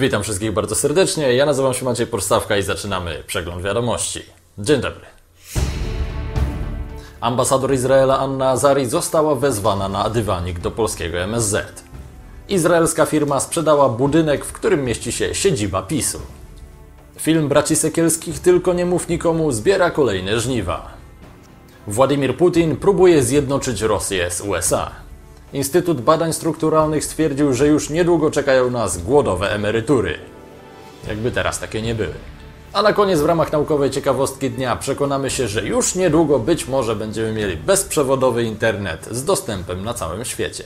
Witam wszystkich bardzo serdecznie. Ja nazywam się Maciej Porstawka i zaczynamy przegląd wiadomości. Dzień dobry. Ambasador Izraela Anna Azari została wezwana na dywanik do polskiego MSZ. Izraelska firma sprzedała budynek, w którym mieści się siedziba PiSu. Film braci Sekielskich Tylko nie mów nikomu zbiera kolejne żniwa. Władimir Putin próbuje zjednoczyć Rosję z USA. Instytut Badań Strukturalnych stwierdził, że już niedługo czekają nas głodowe emerytury. Jakby teraz takie nie były. A na koniec w ramach naukowej ciekawostki dnia przekonamy się, że już niedługo być może będziemy mieli bezprzewodowy internet z dostępem na całym świecie.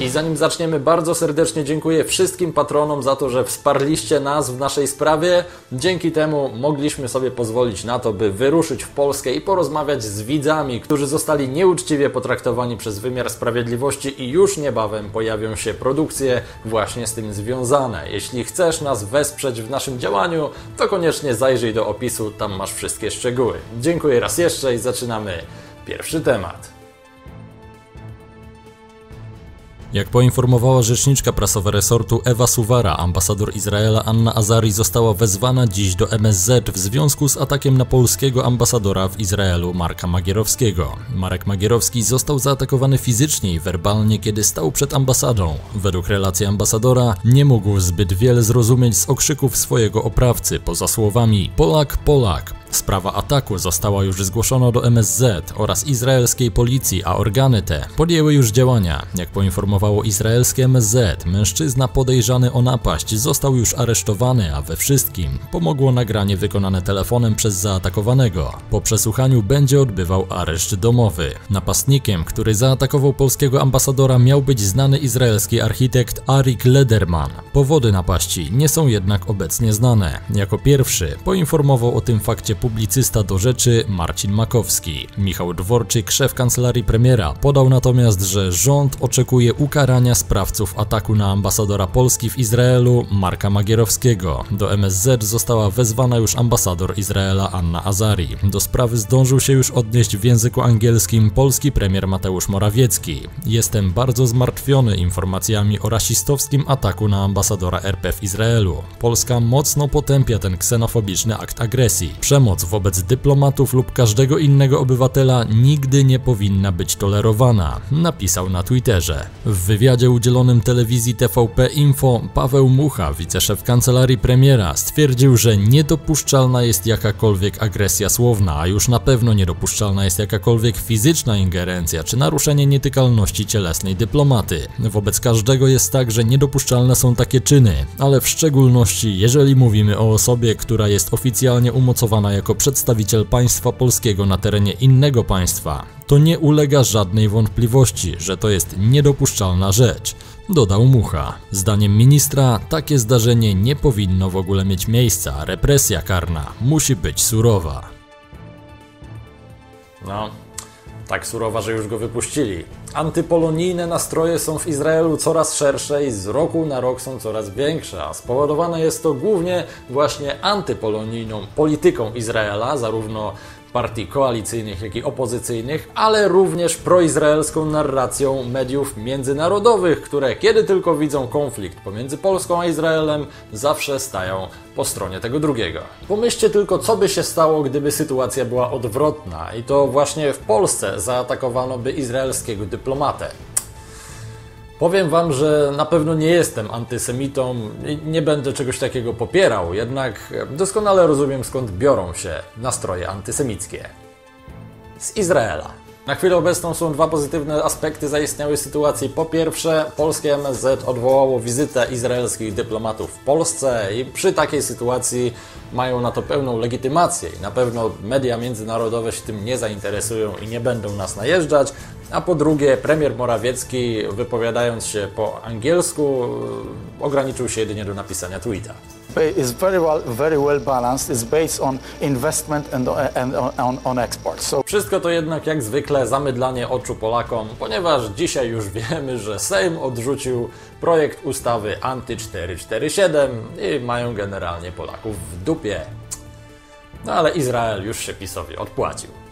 I zanim zaczniemy, bardzo serdecznie dziękuję wszystkim patronom za to, że wsparliście nas w naszej sprawie. Dzięki temu mogliśmy sobie pozwolić na to, by wyruszyć w Polskę i porozmawiać z widzami, którzy zostali nieuczciwie potraktowani przez wymiar sprawiedliwości i już niebawem pojawią się produkcje właśnie z tym związane. Jeśli chcesz nas wesprzeć w naszym działaniu, to koniecznie zajrzyj do opisu, tam masz wszystkie szczegóły. Dziękuję raz jeszcze i zaczynamy pierwszy temat. Jak poinformowała rzeczniczka prasowa resortu Ewa Suwara, ambasador Izraela Anna Azari została wezwana dziś do MSZ w związku z atakiem na polskiego ambasadora w Izraelu Marka Magierowskiego. Marek Magierowski został zaatakowany fizycznie i werbalnie, kiedy stał przed ambasadą. Według relacji ambasadora nie mógł zbyt wiele zrozumieć z okrzyków swojego oprawcy poza słowami Polak, Polak. Sprawa ataku została już zgłoszona do MSZ oraz izraelskiej policji, a organy te podjęły już działania. Jak poinformowało izraelskie MSZ, mężczyzna podejrzany o napaść został już aresztowany, a we wszystkim pomogło nagranie wykonane telefonem przez zaatakowanego. Po przesłuchaniu będzie odbywał areszt domowy. Napastnikiem, który zaatakował polskiego ambasadora miał być znany izraelski architekt Arik Lederman. Powody napaści nie są jednak obecnie znane. Jako pierwszy poinformował o tym fakcie publicysta do rzeczy Marcin Makowski. Michał Dworczyk, szef kancelarii premiera, podał natomiast, że rząd oczekuje ukarania sprawców ataku na ambasadora Polski w Izraelu Marka Magierowskiego. Do MSZ została wezwana już ambasador Izraela Anna Azari. Do sprawy zdążył się już odnieść w języku angielskim polski premier Mateusz Morawiecki. Jestem bardzo zmartwiony informacjami o rasistowskim ataku na ambasadora RP w Izraelu. Polska mocno potępia ten ksenofobiczny akt agresji. Przemoc wobec dyplomatów lub każdego innego obywatela nigdy nie powinna być tolerowana, napisał na Twitterze. W wywiadzie udzielonym telewizji TVP Info Paweł Mucha, wiceszef kancelarii premiera, stwierdził, że niedopuszczalna jest jakakolwiek agresja słowna, a już na pewno niedopuszczalna jest jakakolwiek fizyczna ingerencja czy naruszenie nietykalności cielesnej dyplomaty. Wobec każdego jest tak, że niedopuszczalne są takie czyny, ale w szczególności jeżeli mówimy o osobie, która jest oficjalnie umocowana jako przedstawiciel państwa polskiego na terenie innego państwa, to nie ulega żadnej wątpliwości, że to jest niedopuszczalna rzecz. Dodał Mucha. Zdaniem ministra takie zdarzenie nie powinno w ogóle mieć miejsca. Represja karna musi być surowa. No, tak surowa, że już go wypuścili. Antypolonijne nastroje są w Izraelu coraz szersze i z roku na rok są coraz większe, a spowodowane jest to głównie właśnie antypolonijną polityką Izraela, zarówno partii koalicyjnych, jak i opozycyjnych, ale również proizraelską narracją mediów międzynarodowych, które kiedy tylko widzą konflikt pomiędzy Polską a Izraelem, zawsze stają po stronie tego drugiego. Pomyślcie tylko, co by się stało, gdyby sytuacja była odwrotna i to właśnie w Polsce zaatakowano by izraelskiego dyplomatę. Powiem Wam, że na pewno nie jestem antysemitą i nie będę czegoś takiego popierał, jednak doskonale rozumiem skąd biorą się nastroje antysemickie. Z Izraela. Na chwilę obecną są dwa pozytywne aspekty zaistniałej sytuacji. Po pierwsze, polskie MSZ odwołało wizytę izraelskich dyplomatów w Polsce i przy takiej sytuacji mają na to pełną legitymację i na pewno media międzynarodowe się tym nie zainteresują i nie będą nas najeżdżać. A po drugie, premier Morawiecki, wypowiadając się po angielsku, ograniczył się jedynie do napisania tweeta. is very well, very well balanced. It's based on investment and, and on, on export. So Wszystko to jednak jak zwykle zamydlanie oczu Polakom, ponieważ dzisiaj już wiemy, że Sejm odrzucił projekt ustawy Anty-447 i mają generalnie Polaków w dupie. No ale Izrael już się PiSowi odpłacił.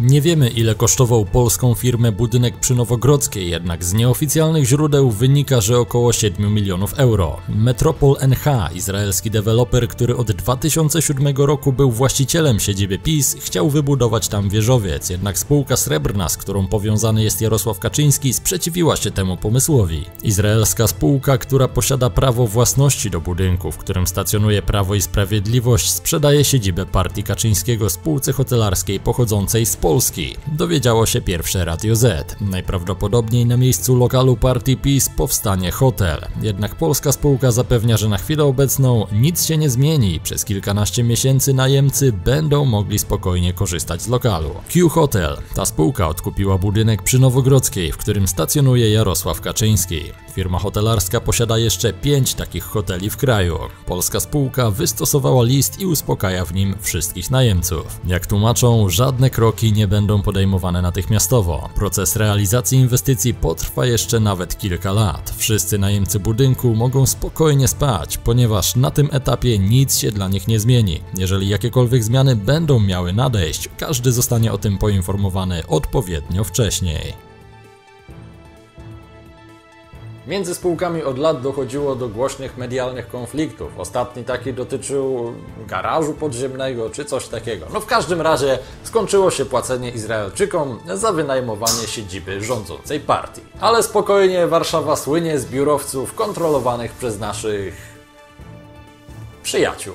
Nie wiemy ile kosztował polską firmę budynek przy Nowogrodzkiej, jednak z nieoficjalnych źródeł wynika, że około 7 milionów euro. Metropol NH, izraelski deweloper, który od 2007 roku był właścicielem siedziby PiS, chciał wybudować tam wieżowiec, jednak spółka srebrna, z którą powiązany jest Jarosław Kaczyński, sprzeciwiła się temu pomysłowi. Izraelska spółka, która posiada prawo własności do budynku, w którym stacjonuje Prawo i Sprawiedliwość, sprzedaje siedzibę partii Kaczyńskiego spółce hotelarskiej pochodzącej z Polski. Dowiedziało się pierwsze Radio Z. Najprawdopodobniej na miejscu lokalu partii PiS powstanie hotel. Jednak polska spółka zapewnia, że na chwilę obecną nic się nie zmieni. Przez kilkanaście miesięcy najemcy będą mogli spokojnie korzystać z lokalu. Q Hotel. Ta spółka odkupiła budynek przy Nowogrodzkiej, w którym stacjonuje Jarosław Kaczyński. Firma hotelarska posiada jeszcze pięć takich hoteli w kraju. Polska spółka wystosowała list i uspokaja w nim wszystkich najemców. Jak tłumaczą, żadne kroki nie będą podejmowane natychmiastowo. Proces realizacji inwestycji potrwa jeszcze nawet kilka lat. Wszyscy najemcy budynku mogą spokojnie spać, ponieważ na tym etapie nic się dla nich nie zmieni. Jeżeli jakiekolwiek zmiany będą miały nadejść, każdy zostanie o tym poinformowany odpowiednio wcześniej. Między spółkami od lat dochodziło do głośnych medialnych konfliktów. Ostatni taki dotyczył garażu podziemnego czy coś takiego. No w każdym razie skończyło się płacenie Izraelczykom za wynajmowanie siedziby rządzącej partii. Ale spokojnie, Warszawa słynie z biurowców kontrolowanych przez naszych przyjaciół.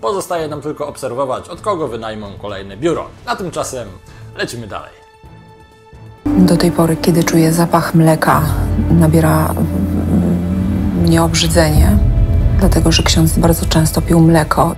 Pozostaje nam tylko obserwować, od kogo wynajmą kolejne biuro. A tymczasem lecimy dalej. Do tej pory, kiedy czuję zapach mleka, nabiera mnie obrzydzenie, dlatego że ksiądz bardzo często pił mleko.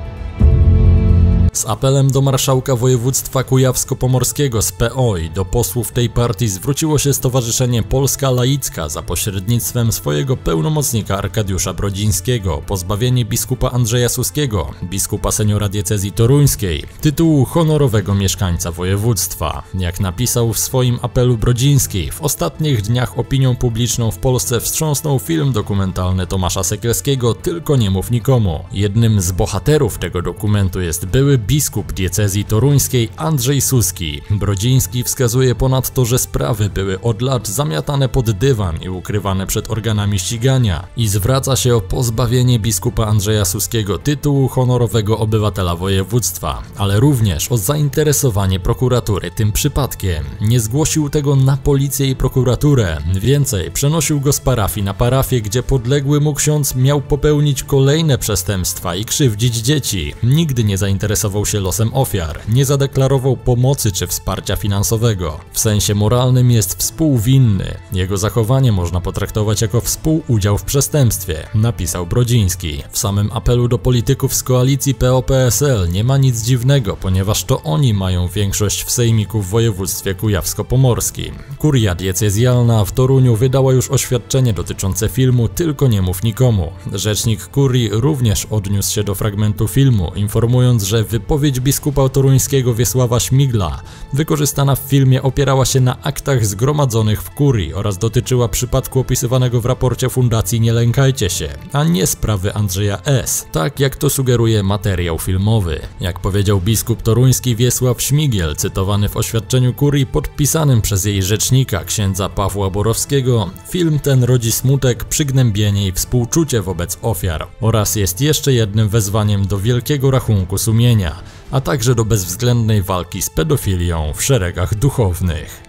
Z apelem do marszałka województwa kujawsko-pomorskiego z PO i do posłów tej partii zwróciło się Stowarzyszenie Polska Laicka za pośrednictwem swojego pełnomocnika Arkadiusza Brodzińskiego pozbawienie biskupa Andrzeja Suskiego, biskupa seniora diecezji toruńskiej, tytułu honorowego mieszkańca województwa. Jak napisał w swoim apelu Brodziński, w ostatnich dniach opinią publiczną w Polsce wstrząsnął film dokumentalny Tomasza Sekielskiego Tylko nie mów nikomu. Jednym z bohaterów tego dokumentu jest były biskup diecezji toruńskiej Andrzej Suski. Brodziński wskazuje ponadto, że sprawy były od lat zamiatane pod dywan i ukrywane przed organami ścigania i zwraca się o pozbawienie biskupa Andrzeja Suskiego tytułu honorowego obywatela województwa, ale również o zainteresowanie prokuratury tym przypadkiem. Nie zgłosił tego na policję i prokuraturę. Więcej, przenosił go z parafii na parafię, gdzie podległy mu ksiądz miał popełnić kolejne przestępstwa i krzywdzić dzieci. Nigdy nie zainteresował się losem ofiar, nie zadeklarował pomocy czy wsparcia finansowego. W sensie moralnym jest współwinny. Jego zachowanie można potraktować jako współudział w przestępstwie, napisał Brodziński. W samym apelu do polityków z koalicji PO-PSL nie ma nic dziwnego, ponieważ to oni mają większość w sejmiku w województwie kujawsko-pomorskim. Kuria diecezjalna w Toruniu wydała już oświadczenie dotyczące filmu Tylko nie mów nikomu. Rzecznik kurii również odniósł się do fragmentu filmu, informując, że wypowiedź Wypowiedź biskupa toruńskiego Wiesława Śmigla, wykorzystana w filmie, opierała się na aktach zgromadzonych w kurii oraz dotyczyła przypadku opisywanego w raporcie Fundacji Nie Lękajcie się, a nie sprawy Andrzeja S., tak jak to sugeruje materiał filmowy. Jak powiedział biskup toruński Wiesław Śmigiel, cytowany w oświadczeniu kurii podpisanym przez jej rzecznika, księdza Pawła Borowskiego, film ten rodzi smutek, przygnębienie i współczucie wobec ofiar oraz jest jeszcze jednym wezwaniem do wielkiego rachunku sumienia a także do bezwzględnej walki z pedofilią w szeregach duchownych.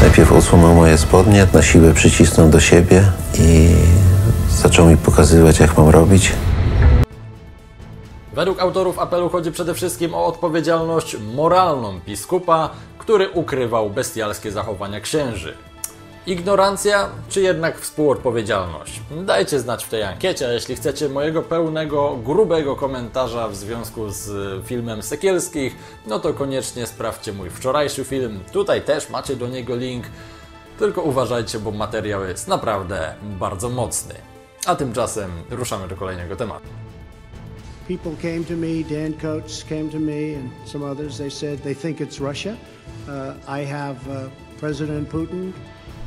Najpierw odsłonął moje spodnie, na siłę przycisnął do siebie i zaczął mi pokazywać, jak mam robić. Według autorów apelu chodzi przede wszystkim o odpowiedzialność moralną biskupa, który ukrywał bestialskie zachowania księży. Ignorancja, czy jednak współodpowiedzialność? Dajcie znać w tej ankiecie, a jeśli chcecie mojego pełnego, grubego komentarza w związku z filmem Sekielskich, no to koniecznie sprawdźcie mój wczorajszy film. Tutaj też macie do niego link. Tylko uważajcie, bo materiał jest naprawdę bardzo mocny. A tymczasem ruszamy do kolejnego tematu. People came to me, Dan Coates came to me, and some others. They said they think it's Russia. Uh, I have uh, President Putin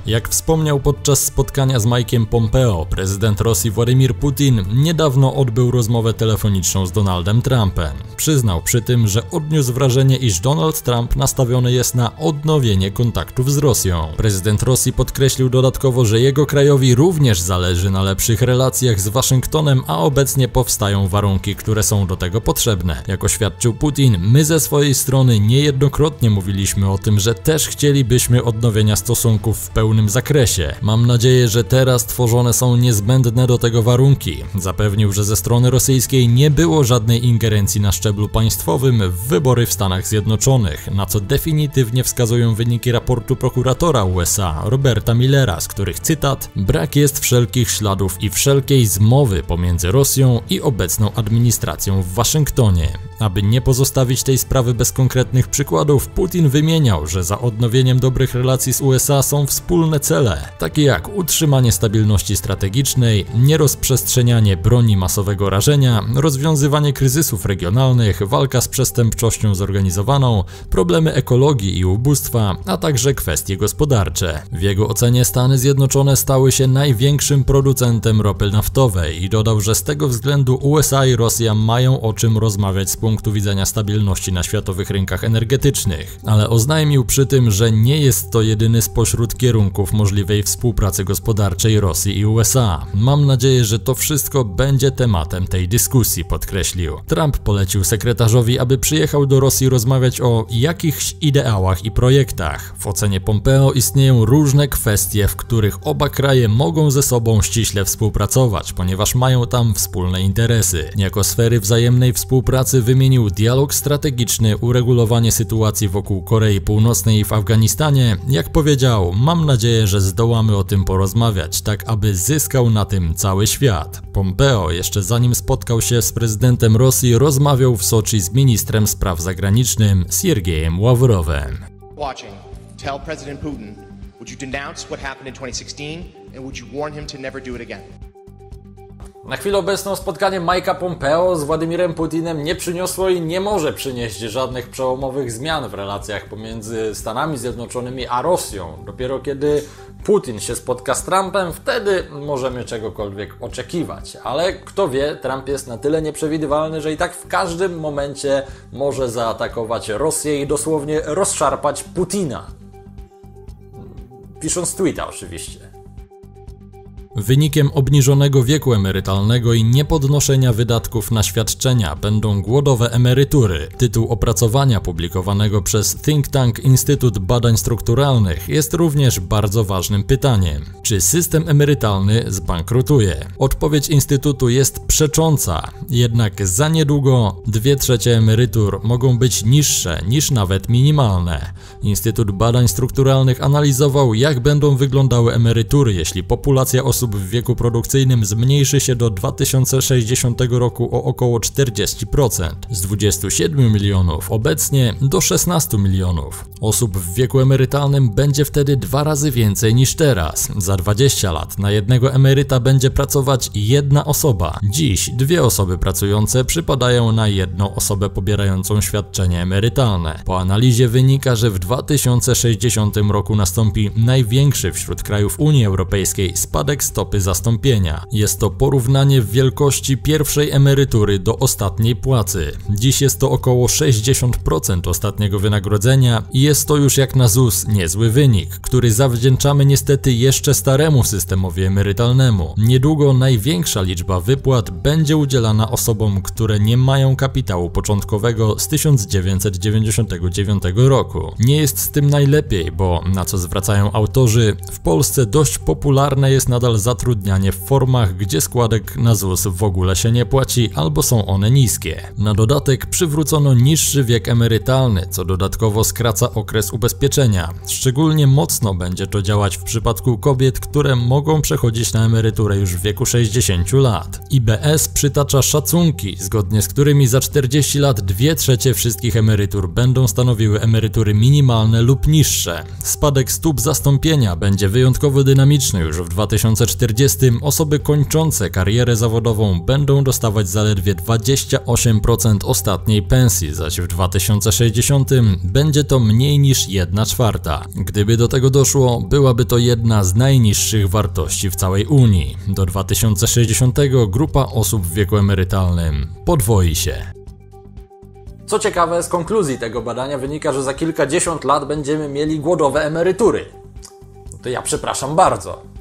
Jak wspomniał podczas spotkania z Mike'iem Pompeo, prezydent Rosji Władimir Putin niedawno odbył rozmowę telefoniczną z Donaldem Trumpem. Przyznał przy tym, że odniósł wrażenie, iż Donald Trump nastawiony jest na odnowienie kontaktów z Rosją. Prezydent Rosji podkreślił dodatkowo, że jego krajowi również zależy na lepszych relacjach z Waszyngtonem, a obecnie powstają warunki, które są do tego potrzebne. Jak oświadczył Putin, my ze swojej strony niejednokrotnie mówiliśmy o tym, że też chcielibyśmy odnowienia stosunków w pełnym zakresie. Mam nadzieję, że teraz tworzone są niezbędne do tego warunki. Zapewnił, że ze strony rosyjskiej nie było żadnej ingerencji na szczeblu państwowym w wybory w Stanach Zjednoczonych, na co definitywnie wskazują wyniki raportu prokuratora USA Roberta Millera, z których cytat: Brak jest wszelkich śladów i wszelkiej zmowy pomiędzy Rosją i obecną administracją w Waszyngtonie. Aby nie pozostawić tej sprawy bez konkretnych przykładów, Putin wymieniał, że za odnowieniem dobrych relacji z USA są wspólne cele, takie jak utrzymanie stabilności strategicznej, nierozprzestrzenianie broni masowego rażenia, rozwiązywanie kryzysów regionalnych, walka z przestępczością zorganizowaną, problemy ekologii i ubóstwa, a także kwestie gospodarcze. W jego ocenie Stany Zjednoczone stały się największym producentem ropy naftowej i dodał, że z tego względu USA i Rosja mają o czym rozmawiać z punktu widzenia stabilności na światowych rynkach energetycznych, ale oznajmił przy tym, że nie jest to jedyny spośród kierunków możliwej współpracy gospodarczej Rosji i USA. Mam nadzieję, że to wszystko będzie tematem tej dyskusji, podkreślił. Trump polecił sekretarzowi, aby przyjechał do Rosji rozmawiać o jakichś ideałach i projektach. W ocenie Pompeo istnieją różne kwestie, w których oba kraje mogą ze sobą ściśle współpracować, ponieważ mają tam wspólne interesy. Jako sfery wzajemnej współpracy wymienił dialog strategiczny, uregulowanie sytuacji wokół Korei Północnej i w Afganistanie. Jak powiedział, mam nadzieję, że zdołamy o tym porozmawiać, tak aby zyskał na tym cały świat. Pompeo jeszcze zanim spotkał się z prezydentem Rosji, rozmawiał w Soczi z ministrem spraw zagranicznych Siergiejem Ławrowem. Watching, tell President Putin, would you denounce what happened in 2016 and would you warn him to never do it again? Na chwilę obecną spotkanie Majka Pompeo z Władimirem Putinem nie przyniosło i nie może przynieść żadnych przełomowych zmian w relacjach pomiędzy Stanami Zjednoczonymi a Rosją. Dopiero kiedy Putin się spotka z Trumpem, wtedy możemy czegokolwiek oczekiwać. Ale kto wie, Trump jest na tyle nieprzewidywalny, że i tak w każdym momencie może zaatakować Rosję i dosłownie rozszarpać Putina. Pisząc tweeta oczywiście. Wynikiem obniżonego wieku emerytalnego i niepodnoszenia wydatków na świadczenia będą głodowe emerytury. Tytuł opracowania publikowanego przez think tank Instytut Badań Strukturalnych jest również bardzo ważnym pytaniem. Czy system emerytalny zbankrutuje? Odpowiedź Instytutu jest przecząca, jednak za niedługo dwie trzecie emerytur mogą być niższe niż nawet minimalne. Instytut Badań Strukturalnych analizował, jak będą wyglądały emerytury, jeśli populacja osób osób w wieku produkcyjnym zmniejszy się do 2060 roku o około 40%, z 27 milionów obecnie do 16 milionów. Osób w wieku emerytalnym będzie wtedy dwa razy więcej niż teraz. Za 20 lat na jednego emeryta będzie pracować jedna osoba. Dziś dwie osoby pracujące przypadają na jedną osobę pobierającą świadczenie emerytalne. Po analizie wynika, że w 2060 roku nastąpi największy wśród krajów Unii Europejskiej spadek stopy zastąpienia. Jest to porównanie w wielkości pierwszej emerytury do ostatniej płacy. Dziś jest to około 60% ostatniego wynagrodzenia i jest to już jak na ZUS niezły wynik, który zawdzięczamy niestety jeszcze staremu systemowi emerytalnemu. Niedługo największa liczba wypłat będzie udzielana osobom, które nie mają kapitału początkowego z 1999 roku. Nie jest z tym najlepiej, bo na co zwracają autorzy, w Polsce dość popularne jest nadal zatrudnianie w formach, gdzie składek na ZUS w ogóle się nie płaci albo są one niskie. Na dodatek przywrócono niższy wiek emerytalny, co dodatkowo skraca okres ubezpieczenia. Szczególnie mocno będzie to działać w przypadku kobiet, które mogą przechodzić na emeryturę już w wieku 60 lat. IBS przytacza szacunki, zgodnie z którymi za 40 lat 2 trzecie wszystkich emerytur będą stanowiły emerytury minimalne lub niższe. Spadek stóp zastąpienia będzie wyjątkowo dynamiczny już w 2040 2040 osoby kończące karierę zawodową będą dostawać zaledwie 28% ostatniej pensji, zaś w 2060 będzie to mniej niż 1 czwarta. Gdyby do tego doszło, byłaby to jedna z najniższych wartości w całej Unii. Do 2060 grupa osób w wieku emerytalnym podwoi się. Co ciekawe, z konkluzji tego badania wynika, że za kilkadziesiąt lat będziemy mieli głodowe emerytury. No to ja przepraszam bardzo.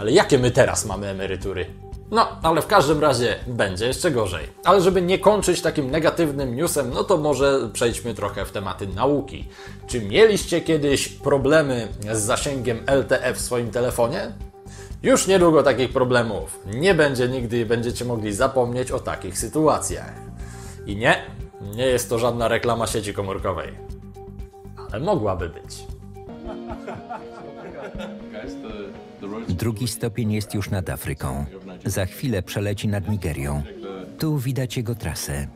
Ale jakie my teraz mamy emerytury? No, ale w każdym razie będzie jeszcze gorzej. Ale żeby nie kończyć takim negatywnym newsem, no to może przejdźmy trochę w tematy nauki. Czy mieliście kiedyś problemy z zasięgiem LTE w swoim telefonie? Już niedługo takich problemów nie będzie nigdy i będziecie mogli zapomnieć o takich sytuacjach. I nie, nie jest to żadna reklama sieci komórkowej. Ale mogłaby być. Drugi stopień jest już nad Afryką. Za chwilę przeleci nad Nigerią. Tu widać jego trasę.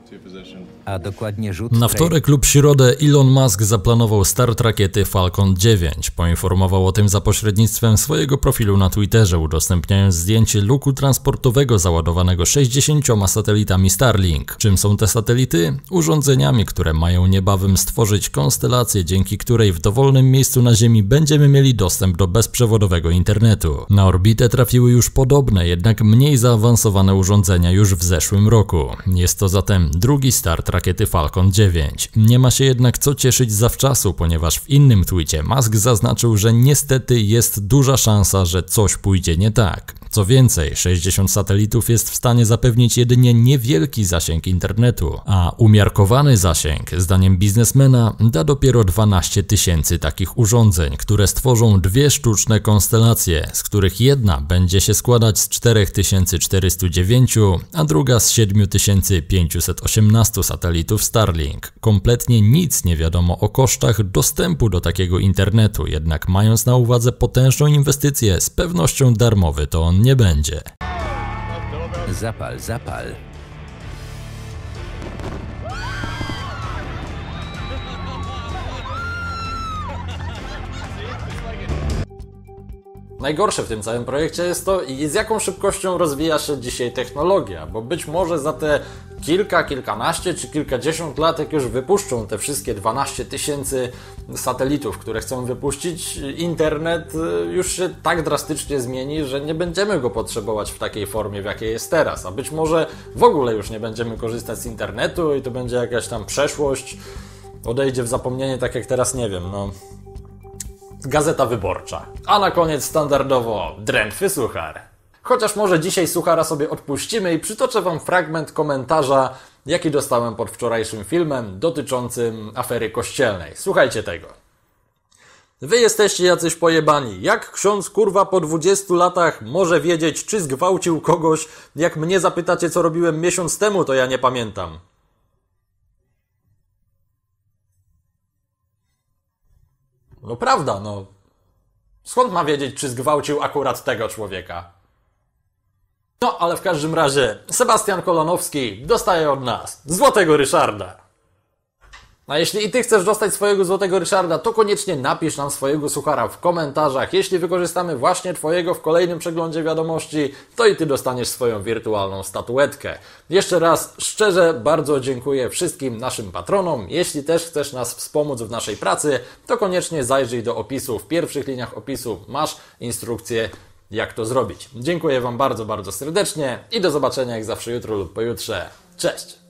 A dokładnie rzut Na wtorek lub środę Elon Musk zaplanował start rakiety Falcon 9. Poinformował o tym za pośrednictwem swojego profilu na Twitterze, udostępniając zdjęcie luku transportowego załadowanego 60 satelitami Starlink. Czym są te satelity? Urządzeniami, które mają niebawem stworzyć konstelację, dzięki której w dowolnym miejscu na Ziemi będziemy mieli dostęp do bezprzewodowego internetu. Na orbitę trafiły już podobne, jednak mniej zaawansowane urządzenia już w zeszłym roku. Jest to zatem drugi start rakiety Falcon 9. Nie ma się jednak co cieszyć zawczasu, ponieważ w innym tweetie Musk zaznaczył, że niestety jest duża szansa, że coś pójdzie nie tak. Co więcej, 60 satelitów jest w stanie zapewnić jedynie niewielki zasięg internetu, a umiarkowany zasięg, zdaniem biznesmena, da dopiero 12 tysięcy takich urządzeń, które stworzą dwie sztuczne konstelacje, z których jedna będzie się składać z 4409, a druga z 7518 satelitów Starlink. Kompletnie nic nie wiadomo o kosztach dostępu do takiego internetu, jednak mając na uwadze potężną inwestycję, z pewnością darmowy to on nie będzie. Zapal, zapal. Najgorsze w tym całym projekcie jest to, i z jaką szybkością rozwija się dzisiaj technologia, bo być może za te kilka, kilkanaście czy kilkadziesiąt lat, jak już wypuszczą te wszystkie 12 tysięcy satelitów, które chcą wypuścić, internet y, już się tak drastycznie zmieni, że nie będziemy go potrzebować w takiej formie, w jakiej jest teraz. A być może w ogóle już nie będziemy korzystać z internetu i to będzie jakaś tam przeszłość, odejdzie w zapomnienie, tak jak teraz, nie wiem, no. Gazeta Wyborcza. A na koniec standardowo drętwy suchar. Chociaż może dzisiaj suchara sobie odpuścimy i przytoczę Wam fragment komentarza, jaki dostałem pod wczorajszym filmem dotyczącym afery kościelnej. Słuchajcie tego. Wy jesteście jacyś pojebani. Jak ksiądz kurwa po 20 latach może wiedzieć, czy zgwałcił kogoś? Jak mnie zapytacie, co robiłem miesiąc temu, to ja nie pamiętam. No prawda, no. Skąd ma wiedzieć, czy zgwałcił akurat tego człowieka? No, ale w każdym razie Sebastian Kolonowski dostaje od nas Złotego Ryszarda. A jeśli i ty chcesz dostać swojego Złotego Ryszarda, to koniecznie napisz nam swojego suchara w komentarzach. Jeśli wykorzystamy właśnie twojego w kolejnym przeglądzie wiadomości, to i ty dostaniesz swoją wirtualną statuetkę. Jeszcze raz szczerze bardzo dziękuję wszystkim naszym patronom. Jeśli też chcesz nas wspomóc w naszej pracy, to koniecznie zajrzyj do opisu. W pierwszych liniach opisu masz instrukcję jak to zrobić. Dziękuję Wam bardzo, bardzo serdecznie i do zobaczenia jak zawsze jutro lub pojutrze. Cześć!